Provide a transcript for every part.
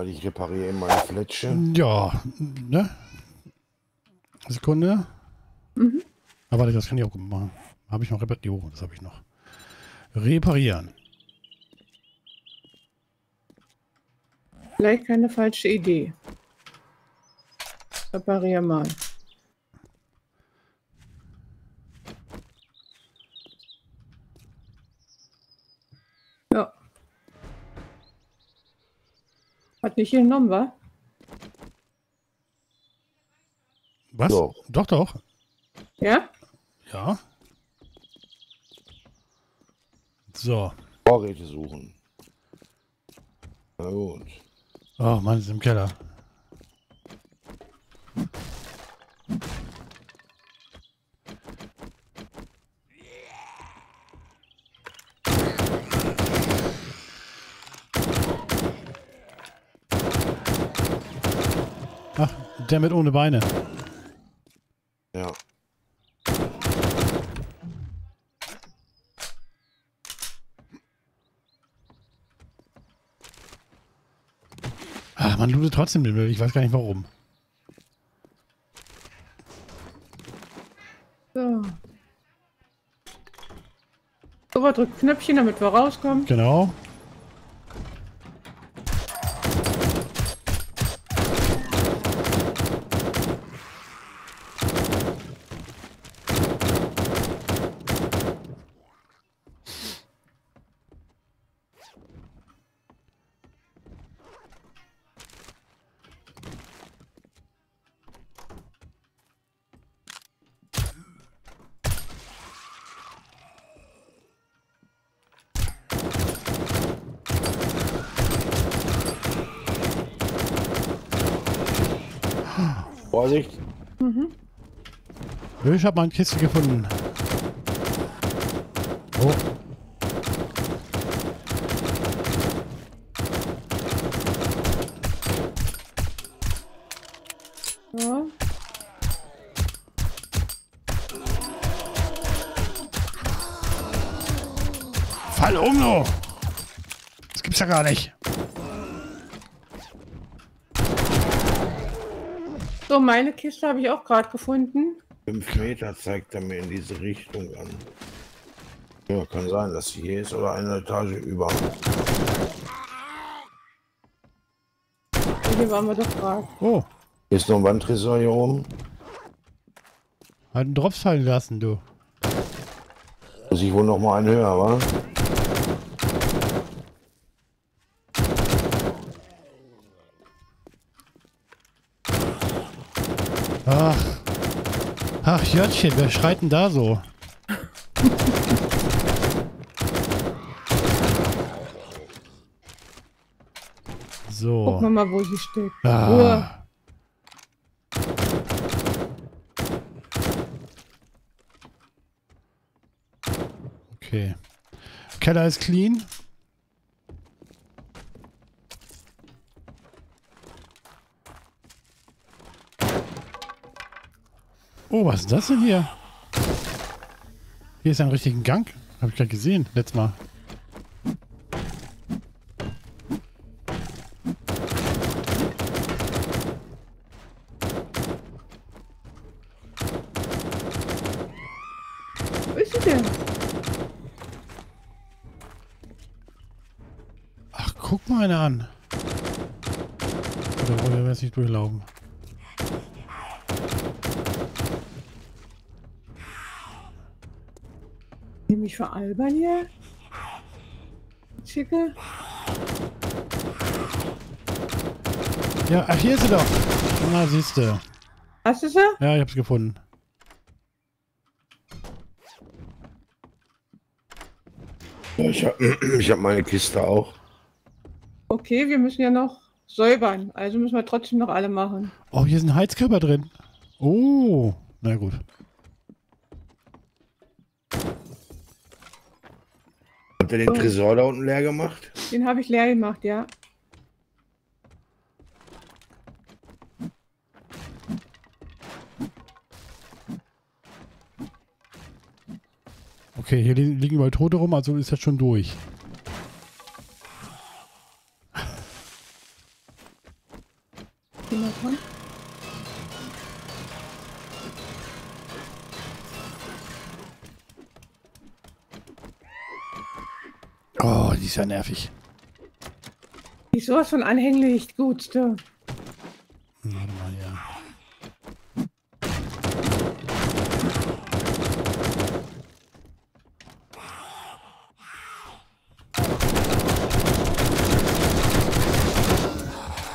Weil ich repariere eben meine Fletsche. Ja, ne? Sekunde. Mhm. Aber warte, das kann ich auch gut machen. Habe ich noch repariert? Oh, das habe ich noch. Reparieren. Vielleicht keine falsche Idee. Reparier mal. Ja. Hat nicht genommen, wa? Was? Doch. Doch, doch. Ja? Ja. So. Vorräte suchen. Na gut. Oh, Mann, ist im Keller. Der mit ohne Beine. Ja. Ach, man lootet trotzdem den Müll. Ich weiß gar nicht warum. So. So, drückt Knöpfchen, damit wir rauskommen. Genau. Vorsicht. Ich habe meine Kiste gefunden. Oh. Ja. Fall um, du! Das gibt's ja gar nicht. So, meine Kiste habe ich auch gerade gefunden. Fünf Meter zeigt er mir in diese Richtung an. Ja, kann sein, dass sie hier ist oder eine Etage über. Hier waren wir doch gerade. Oh, Hier ist noch ein Wandtresor hier oben. hat einen Drops fallen lassen, du. Muss ich wohl noch mal einen höher, wa? Ach. Ach, Jöttchen, wer schreit denn da so? So. Gucken wir mal, wo sie steht. Ah. Okay. Keller ist clean. Oh, was ist das denn hier? Hier ist ein richtigen Gang. Habe ich gerade gesehen, letztes Mal. Wo ist sie denn? Ach, guck mal eine an. Oder wollen wir jetzt nicht durchlaufen? Mich veralbern hier? Schicke? Ja, ach, hier ist sie doch. Na, siehst du. Hast du sie? Ja, ich hab's gefunden. Ja, ich habe ich hab meine Kiste auch. Okay, wir müssen ja noch säubern. Also müssen wir trotzdem noch alle machen. Oh, hier ist ein Heizkörper drin. Oh, na gut. Habt ihr den Tresor da unten leer gemacht? Den habe ich leer gemacht, ja. Okay, hier li liegen überall Tote rum, also ist das schon durch. Ja nervig. Die ist sowas von anhänglich. Gut, du. Warte mal, ja.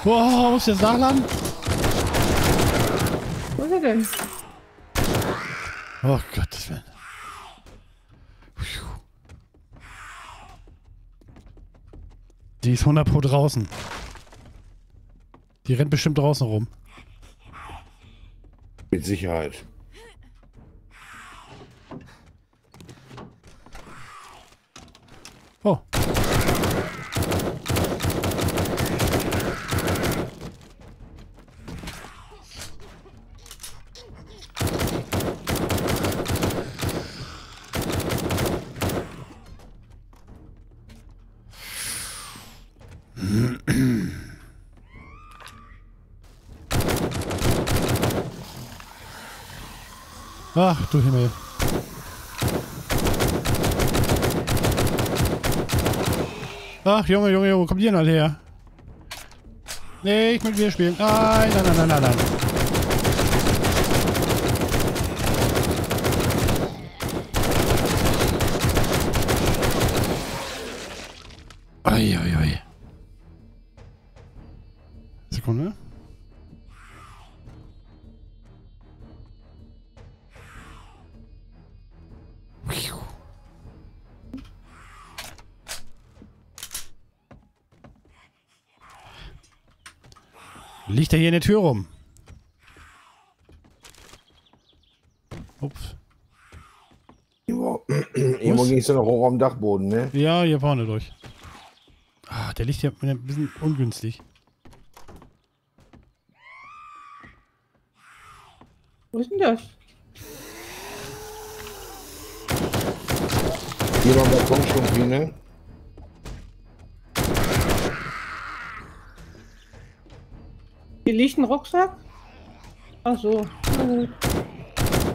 Boah, muss jetzt nachladen? Wo ist er denn? Oh Gottes Willen. Die ist 100 pro draußen. Die rennt bestimmt draußen rum. Mit Sicherheit. Oh. Ach, du Himmel. Ach, Junge, Junge, Junge, kommt denn alle her? Nee, ich mit mir spielen. Nein, nein, nein, nein, nein, nein. Liegt er hier in der Tür rum? Ups. Irgendwo, irgendwo ging es ja noch hoch am Dachboden, ne? Ja, hier vorne durch. Ah, der liegt hier ein bisschen ungünstig. Wo ist denn das? Hier am Balkon schon ne? Hier liegt ein Rucksack? Ach so.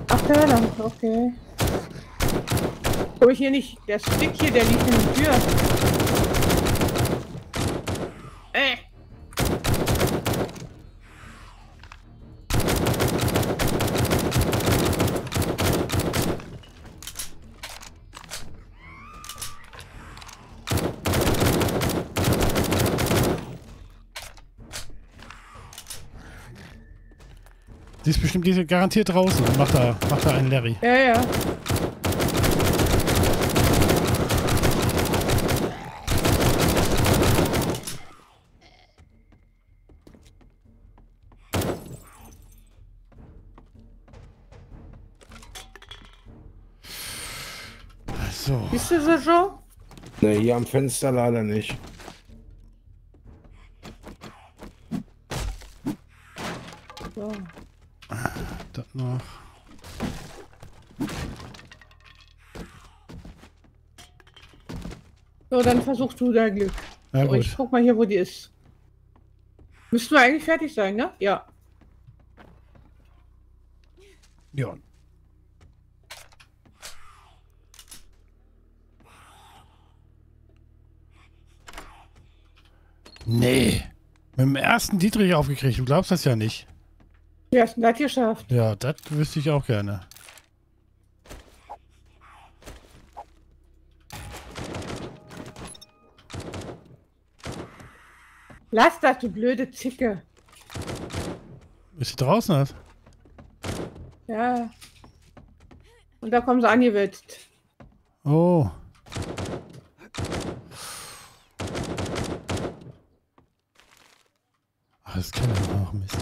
Ach, da lang. Okay. Komm ich hier nicht. Der Stick hier, der liegt in der Tür. Äh. Die ist bestimmt die ist garantiert draußen und macht da, macht da einen Larry. Ja, ja. So. Bist du so schon? Ne, hier am Fenster leider nicht. So, dann versuch du dein Glück. Na So, ich guck mal hier, wo die ist. Müssten wir eigentlich fertig sein, ne? Ja. Ja. Nee. Mit dem ersten Dietrich aufgekriegt. Du glaubst das ja nicht. Du das geschafft? Ja, das wüsste ich auch gerne. Lass das, du blöde Zicke. Ist sie draußen? Hat? Ja. Und da kommen sie angewetzt. Oh. Ah, das kann ja auch Mist.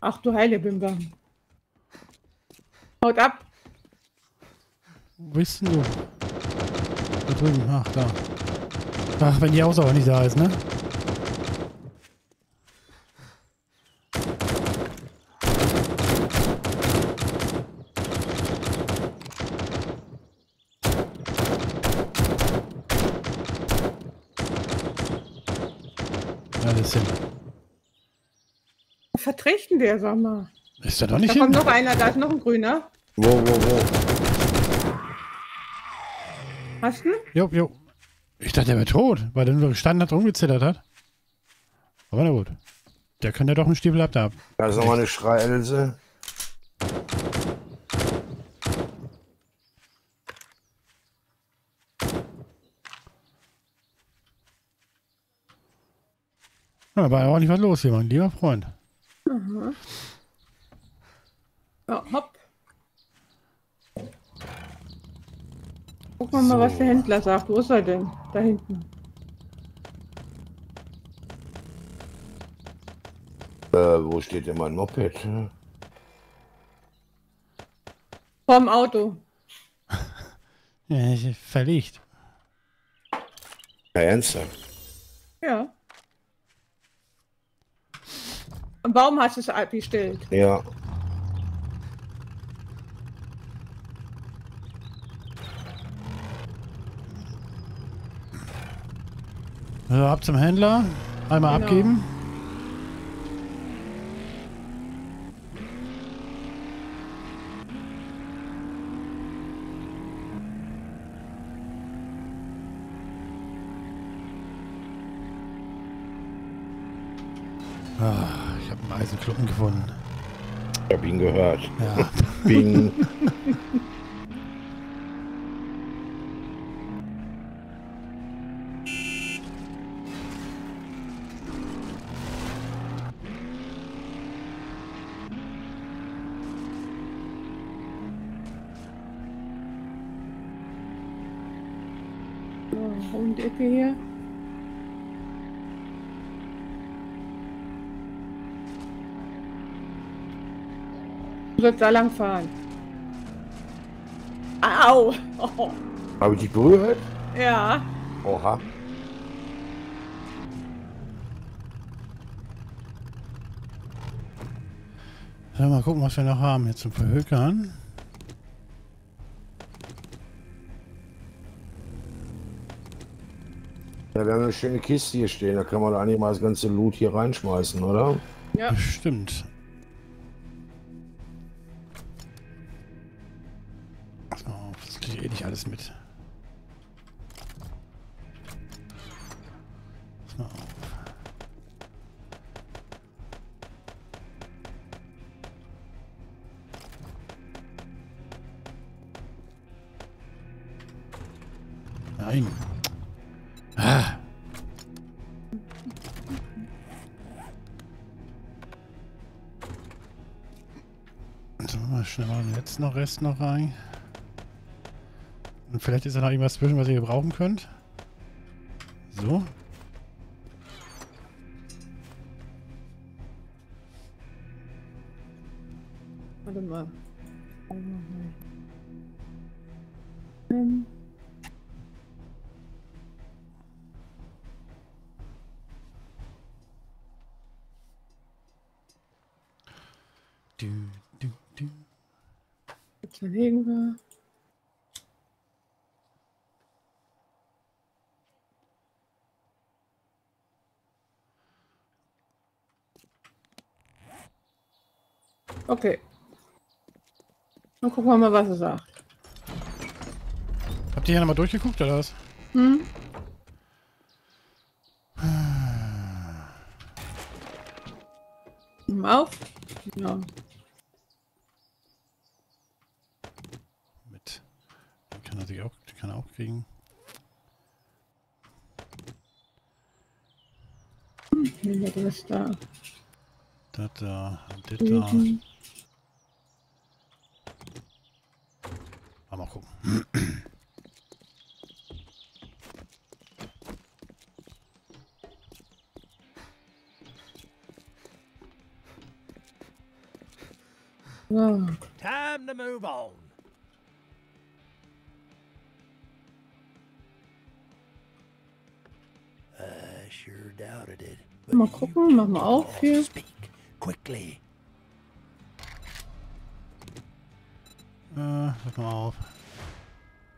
Ach du heile Bimba. Haut ab. Wo bist denn du? Da drüben. Ach, da. Ach, wenn die Haus aber nicht da ist, ne? alles hin. Was verträgt denn der, sag mal? Ist er doch Da nicht kommt hin? noch einer, da ist noch ein grüner. Wo, wo, wo? Hast du? Jo, jo. Ich dachte, er wäre tot, weil er nur gestanden hat und rumgezittert hat. Aber na gut. Der kann ja doch einen Stiefel ab da haben. Da ist nochmal eine Schreielse. Ja, war ja auch nicht was los hier, mein lieber Freund. Ja, hopp. Gucken wir mal, was der Händler sagt. Wo ist er denn? Da hinten. Äh, wo steht denn mein Moped? Vorm Auto. Ja, ich- verlegt. Ja, ernsthaft. Ja. Am Baum hast du es abgestellt. Ja. Also ab zum Händler. Einmal Genau. abgeben. Ah, ich habe einen Eisenklumpen gefunden. Ich hab ihn gehört. Ja. Bing. So, um die Ecke hier. Du sollst da lang fahren. Au! Oh, Habe ich dich berührt? ja. Oha. Mal gucken, was wir noch haben jetzt zum Verhökern. Ja, wir haben eine schöne Kiste hier stehen. Da kann man eigentlich mal das ganze Loot hier reinschmeißen, oder? Ja. Stimmt. Auf, das kriege ich eh nicht alles mit. Letzten noch Rest noch rein. Und vielleicht ist da noch irgendwas zwischen, was ihr gebrauchen könnt. So. Warte mal. Ähm, verlegen wir. Okay. Dann gucken wir mal, was er sagt. Habt ihr hier nochmal durchgeguckt oder was? Hm? Nimm auf. Ja. Mit. Den kann er sich auch, den kann er auch kriegen. Nehmen wir das da. Das da, das da. Mhm. Mal gucken. So. Time to move on. Mal gucken, machen wir auf hier. Quickly. Äh, mach mal auf.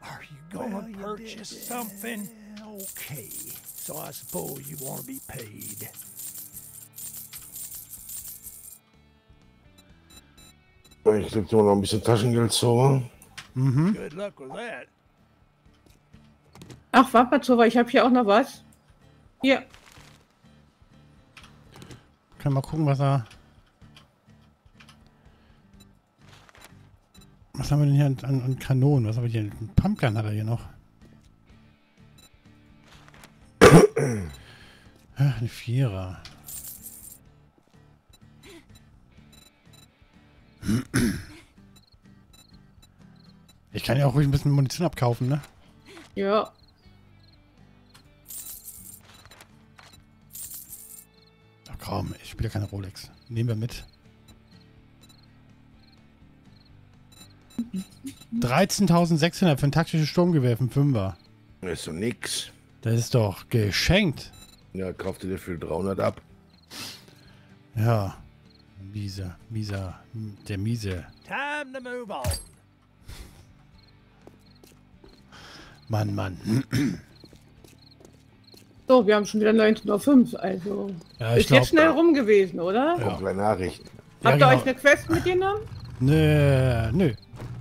Are you gonna purchase something? Okay. So I suppose you want to be paid. Ich leg dir mal noch ein bisschen Taschengeld zu. Mhm. Good luck with that. Ach, warte Wappertover, ich habe hier auch noch was. Hier. Können mal gucken, was er. Was haben wir denn hier an, an, an Kanonen? Was haben wir hier? Ein Pumpgun hat er hier noch. Ah, Ein Vierer. Ich kann ja auch ruhig ein bisschen Munition abkaufen, ne? Ja. Komm, ich spiele keine Rolex. Nehmen wir mit. 13.600 für ein taktisches Sturmgewehr für Fünfer. Das ist so nix. Das ist doch geschenkt. Ja, kauf dir für 300 ab. Ja. Mieser, mieser, der miese. Time to move on. Mann, Mann. So, wir haben schon wieder 19.05 Uhr, also. Ja, ich ist jetzt glaub- schnell rum gewesen, oder? Ja. Auch gleich Nachrichten. Ja, Habt ihr genau. euch eine Quest mitgenommen? Nee, nö.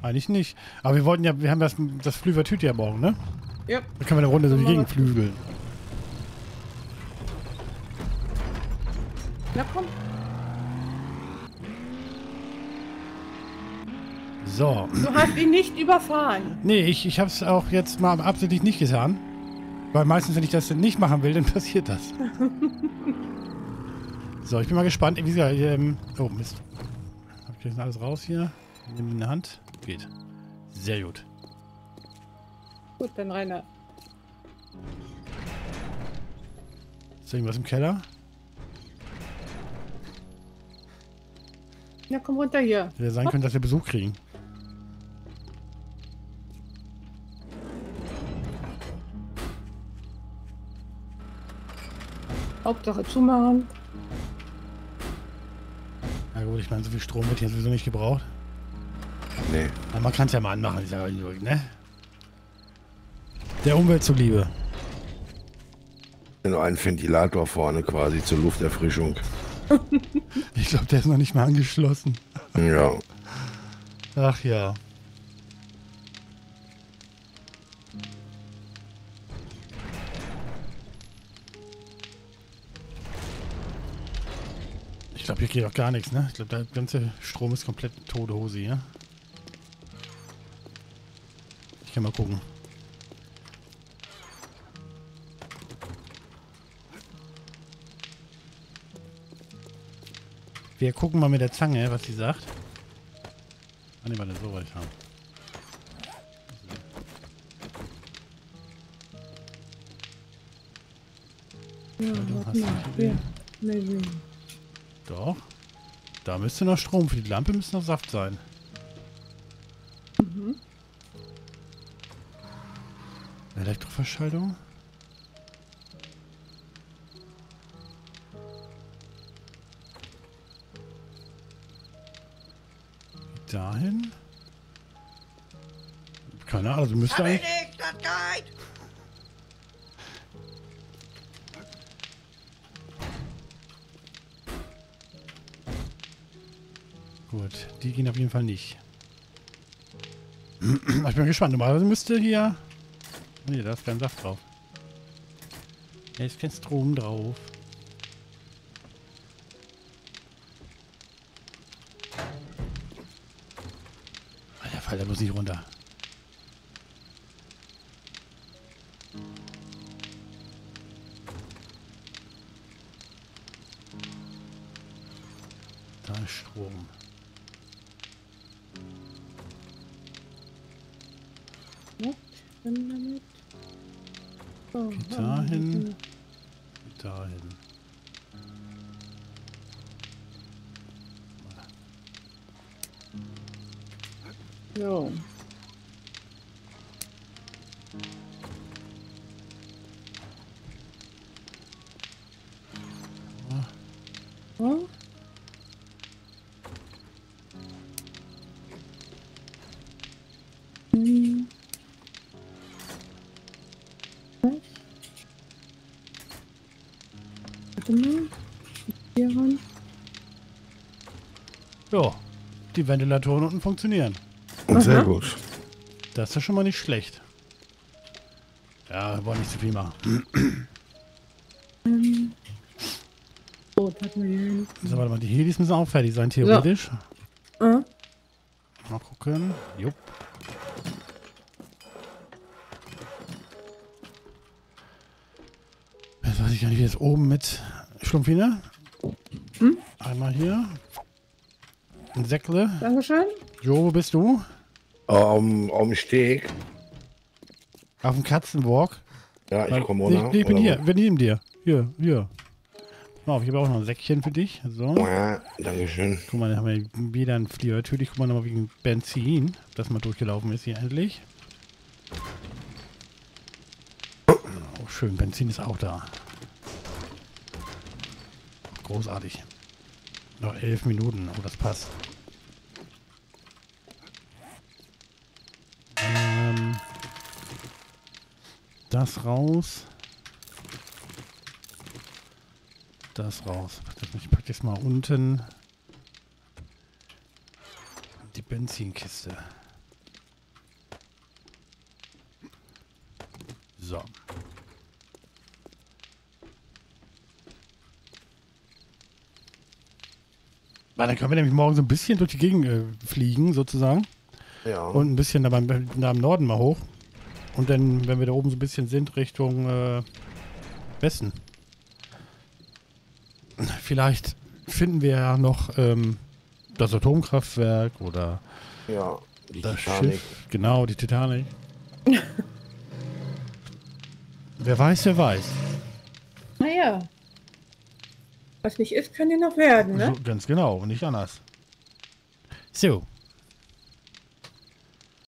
Eigentlich nicht. Aber wir wollten ja, wir haben das, das Flüvertüt ja morgen, ne? Ja. Da können wir eine Runde so die Gegend flügeln. Na komm. So. Du hast ihn nicht überfahren. Nee, ich, ich hab's auch jetzt mal absichtlich nicht getan. Weil meistens, wenn ich das nicht machen will, dann passiert das. so, ich bin mal gespannt. Wie gesagt, ähm, oh Mist. Hab ich jetzt alles raus hier? Nimm in die Hand. Geht. Sehr gut. Gut, dann Rainer. Ist irgendwas im Keller? Na komm runter hier. Hätte sein können, dass wir Besuch kriegen. Hauptsache zumachen. Na gut, ich meine, so viel Strom wird hier sowieso nicht gebraucht. Nee. Aber man kann es ja mal anmachen, ich sage euch, ne? Der Umwelt zuliebe. Nur ein Ventilator vorne quasi zur Lufterfrischung. Ich glaube, der ist noch nicht mal angeschlossen. Ja. Ach ja. Hier geht auch gar nichts, ne? Ich glaube, der ganze Strom ist komplett tote Hose hier. Ich kann mal gucken. Wir gucken mal mit der Zange, was sie sagt. Ah, ne, warte, so ich haben. Ja, du hast mal. nicht Hier. Idee. Nee, nee. Doch. Da müsste noch Strom. Für die Lampe müsste noch Saft sein. Mhm. Elektroverschaltung. Dahin. Keine Ahnung, also müsste eigentlich. Gut, die gehen auf jeden Fall nicht. Ich bin gespannt. Normalerweise müsste hier. Nee, da ist kein Saft drauf. Da ist kein Strom drauf. Der Fall, der muss nicht runter. Dahin. Dahin. So. Ja, die Ventilatoren unten funktionieren. Sehr Aha. gut. Das ist ja schon mal nicht schlecht. Ja, wir wollen nicht zu viel machen. So, hin. So, warte mal, die Helis müssen auch fertig sein, theoretisch. Ah, Mal gucken. Jupp. Jetzt weiß ich gar nicht, wie das oben mit Schlumpfine. Einmal hier. Ein Säckle. Dankeschön. Jo, wo bist du? Um, auf dem Steg. Auf dem Katzenwalk. Ja, ich komme ich, runter. ich bin oder hier, bin neben dir. Hier, hier. Mal auf, ich habe auch noch ein Säckchen für dich. So. wo? Ja, Dankeschön. Guck mal, da haben wir wieder ein Flieger. Natürlich, guck mal nochmal wegen Benzin, das mal durchgelaufen ist hier endlich. Oh, schön, Benzin ist auch da. Großartig. Noch elf Minuten, oh, das passt. Ähm, das raus. Das raus. Ich packe das mal unten. Die Benzinkiste. So. Weil dann können wir nämlich morgen so ein bisschen durch die Gegend äh, fliegen, sozusagen. Ja. Und ein bisschen da, beim, da im Norden mal hoch. Und dann, wenn wir da oben so ein bisschen sind, Richtung äh, Westen. Vielleicht finden wir ja noch ähm, das Atomkraftwerk oder ja, die das Titanic. Schiff. Genau, die Titanic. wer weiß, wer weiß. Was nicht ist, kann ja noch werden, ne? So, ganz genau, und nicht anders. So,